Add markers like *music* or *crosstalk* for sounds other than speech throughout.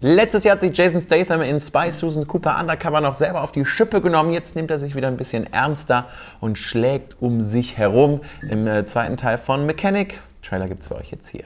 Letztes Jahr hat sich Jason Statham in Spy Susan Cooper Undercover noch selber auf die Schippe genommen. Jetzt nimmt er sich wieder ein bisschen ernster und schlägt um sich herum im äh, zweiten Teil von Mechanic. Trailer gibt es für euch jetzt hier.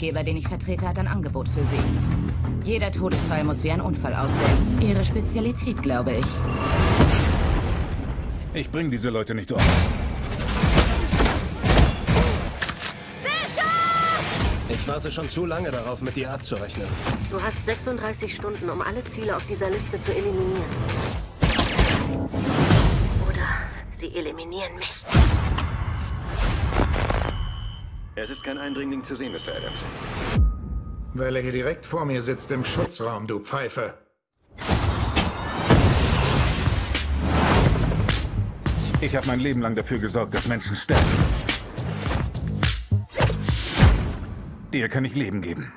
Auftraggeber, den ich vertrete, hat ein Angebot für Sie. Jeder Todesfall muss wie ein Unfall aussehen. Ihre Spezialität, glaube ich. Ich bringe diese Leute nicht um. Ich warte schon zu lange darauf, mit dir abzurechnen. Du hast 36 Stunden, um alle Ziele auf dieser Liste zu eliminieren. Oder sie eliminieren mich. Es ist kein Eindringling zu sehen, Mr. Adams. Weil er hier direkt vor mir sitzt im Schutzraum, du Pfeife. Ich habe mein Leben lang dafür gesorgt, dass Menschen sterben. Dir kann ich Leben geben.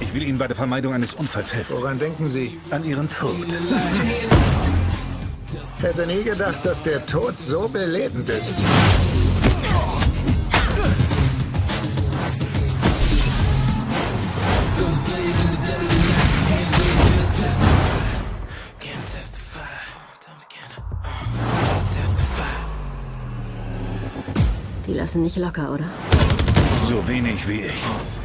Ich will Ihnen bei der Vermeidung eines Unfalls helfen. Woran denken Sie? An Ihren Tod. Hätte nie gedacht, dass der Tod so belebend ist. Die lassen nicht locker, oder? So wenig wie ich.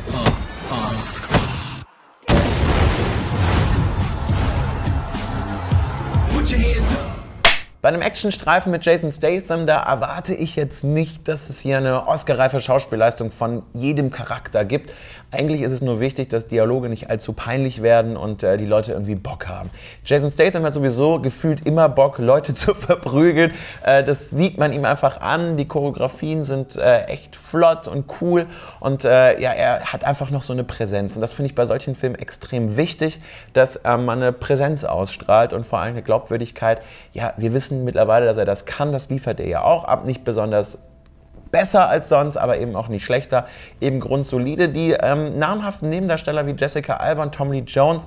Bei einem Actionstreifen mit Jason Statham, da erwarte ich jetzt nicht, dass es hier eine Oscar-reife Schauspielleistung von jedem Charakter gibt. Eigentlich ist es nur wichtig, dass Dialoge nicht allzu peinlich werden und äh, die Leute irgendwie Bock haben. Jason Statham hat sowieso gefühlt immer Bock, *laughs* Leute zu verprügeln. Äh, das sieht man ihm einfach an. Die Choreografien sind äh, echt flott und cool und äh, ja, er hat einfach noch so eine Präsenz. Und das finde ich bei solchen Filmen extrem wichtig, dass ähm, man eine Präsenz ausstrahlt und vor allem eine Glaubwürdigkeit. Ja, wir wissen mittlerweile, dass er das kann. Das liefert er ja auch ab. Nicht besonders besser als sonst, aber eben auch nicht schlechter, eben grundsolide. Die ähm, namhaften Nebendarsteller wie Jessica Alba und Tom Lee Jones,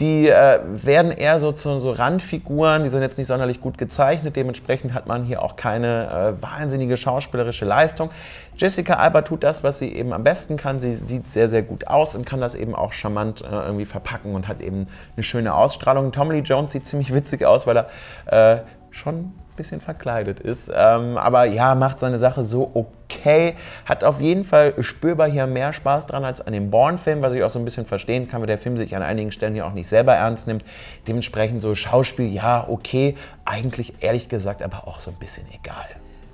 die äh, werden eher so zu so Randfiguren, die sind jetzt nicht sonderlich gut gezeichnet, dementsprechend hat man hier auch keine äh, wahnsinnige schauspielerische Leistung. Jessica Alba tut das, was sie eben am besten kann. Sie sieht sehr, sehr gut aus und kann das eben auch charmant äh, irgendwie verpacken und hat eben eine schöne Ausstrahlung. Tom Lee Jones sieht ziemlich witzig aus, weil er schon bisschen verkleidet ist. Ähm, aber ja, macht seine Sache so okay. Hat auf jeden Fall spürbar hier mehr Spaß dran als an dem Bourne-Film, was ich auch so ein bisschen verstehen kann, weil der Film sich an einigen Stellen hier auch nicht selber ernst nimmt. Dementsprechend so Schauspiel, ja, okay. Eigentlich ehrlich gesagt aber auch so ein bisschen egal.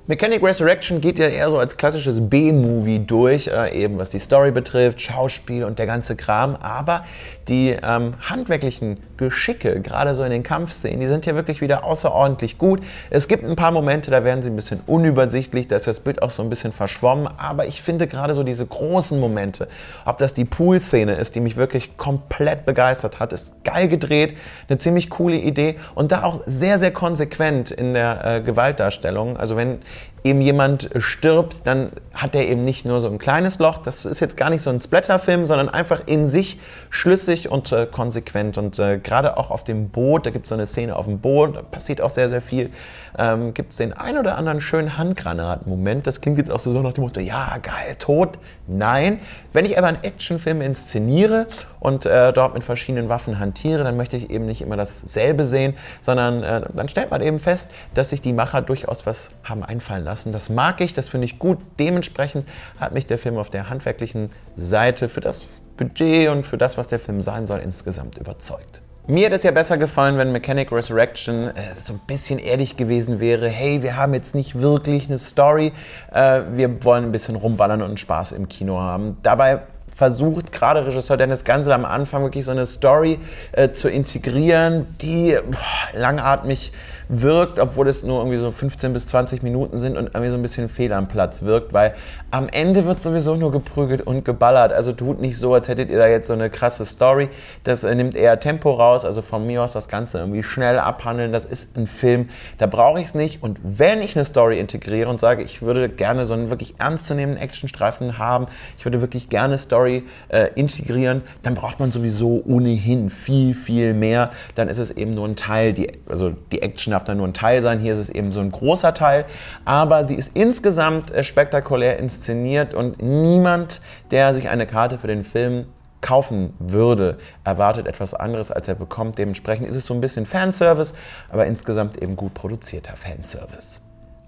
Mechanic Resurrection geht ja eher so als klassisches B-Movie durch, äh, eben was die Story betrifft, Schauspiel und der ganze Kram. Aber die ähm, handwerklichen Geschicke, gerade so in den Kampfszenen, die sind ja wirklich wieder außerordentlich gut. Es gibt ein paar Momente, da werden sie ein bisschen unübersichtlich, da ist das Bild auch so ein bisschen verschwommen. Aber ich finde gerade so diese großen Momente, ob das die Pool-Szene ist, die mich wirklich komplett begeistert hat, ist geil gedreht, eine ziemlich coole Idee und da auch sehr, sehr konsequent in der äh, Gewaltdarstellung. Also wenn eben jemand stirbt, dann hat er eben nicht nur so ein kleines Loch. Das ist jetzt gar nicht so ein Splatterfilm, sondern einfach in sich schlüssig und äh, konsequent. Und äh, gerade auch auf dem Boot, da gibt es so eine Szene auf dem Boot, da passiert auch sehr, sehr viel. Ähm, gibt es den ein oder anderen schönen Handgranaten-Moment. Das klingt jetzt auch so nach dem Motto, ja, geil, tot. Nein. Wenn ich aber einen Actionfilm inszeniere und äh, dort mit verschiedenen Waffen hantiere, dann möchte ich eben nicht immer dasselbe sehen, sondern äh, dann stellt man eben fest, dass sich die Macher durchaus was haben einfallen lassen. Das mag ich, das finde ich gut. Dementsprechend hat mich der Film auf der handwerklichen Seite für das Budget und für das, was der Film sein soll, insgesamt überzeugt. Mir hätte es ja besser gefallen, wenn Mechanic Resurrection äh, so ein bisschen ehrlich gewesen wäre. Hey, wir haben jetzt nicht wirklich eine Story, äh, wir wollen ein bisschen rumballern und Spaß im Kino haben. Dabei versucht gerade Regisseur Dennis Gansel am Anfang wirklich so eine Story äh, zu integrieren, die boah, langatmig wirkt, obwohl es nur irgendwie so 15 bis 20 Minuten sind und irgendwie so ein bisschen fehl am Platz wirkt, weil am Ende wird sowieso nur geprügelt und geballert. Also tut nicht so, als hättet ihr da jetzt so eine krasse Story. Das äh, nimmt eher Tempo raus. Also von mir aus das Ganze irgendwie schnell abhandeln. Das ist ein Film, da brauche ich es nicht. Und wenn ich eine Story integriere und sage, ich würde gerne so einen wirklich ernstzunehmenden Actionstreifen haben, ich würde wirklich gerne Story äh, integrieren, dann braucht man sowieso ohnehin viel, viel mehr. Dann ist es eben nur ein Teil, die, also die Action darf dann nur ein Teil sein. Hier ist es eben so ein großer Teil. Aber sie ist insgesamt äh, spektakulär inszeniert und niemand, der sich eine Karte für den Film kaufen würde, erwartet etwas anderes, als er bekommt. Dementsprechend ist es so ein bisschen Fanservice, aber insgesamt eben gut produzierter Fanservice.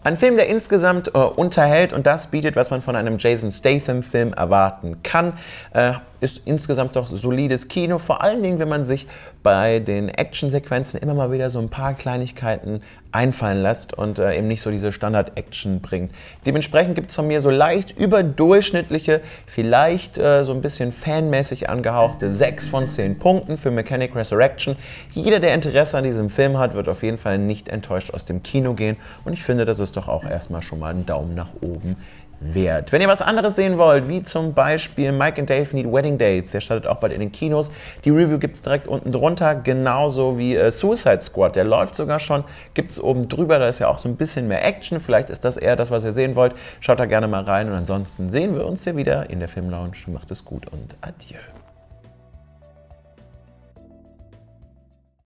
Ein Film, der insgesamt äh, unterhält und das bietet, was man von einem Jason Statham-Film erwarten kann, äh, ist insgesamt doch solides Kino, vor allen Dingen, wenn man sich bei den Actionsequenzen immer mal wieder so ein paar Kleinigkeiten einfallen lässt und äh, eben nicht so diese Standard-Action bringt. Dementsprechend gibt es von mir so leicht überdurchschnittliche, vielleicht äh, so ein bisschen fanmäßig angehauchte 6 von 10 Punkten für Mechanic Resurrection. Jeder, der Interesse an diesem Film hat, wird auf jeden Fall nicht enttäuscht aus dem Kino gehen und ich finde, das ist doch auch erstmal schon mal ein Daumen nach oben wert. Wenn ihr was anderes sehen wollt, wie zum Beispiel Mike and Dave Need Wedding Dates, der startet auch bald in den Kinos. Die Review gibt es direkt unten drunter, genauso wie äh, Suicide Squad, der läuft sogar schon, gibt es oben drüber, da ist ja auch so ein bisschen mehr Action, vielleicht ist das eher das, was ihr sehen wollt. Schaut da gerne mal rein und ansonsten sehen wir uns hier wieder in der Filmlounge. Macht es gut und adieu.